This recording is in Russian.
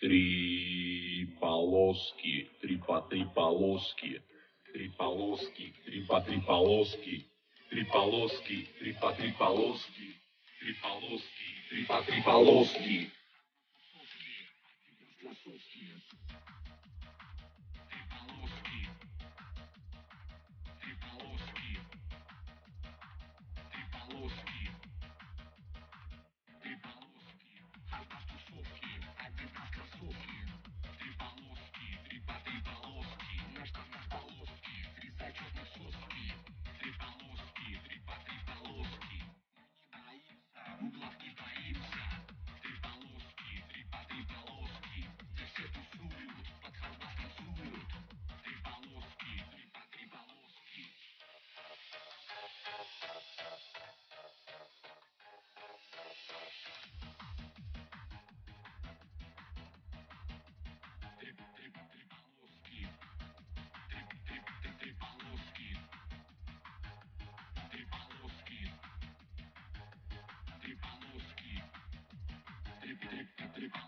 Три полоски, три по три полоски, три полоски, три по три полоски, три полоски, три по три полоски, три полоски, три по три полоски. dip, dip, dip, dip.